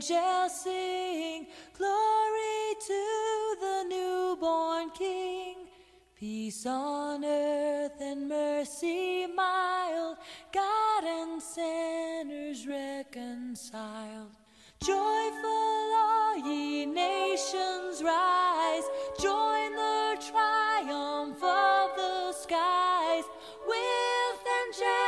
angels sing, Glory to the newborn King. Peace on earth and mercy mild, God and sinners reconciled. Joyful all ye nations rise, join the triumph of the skies with angels.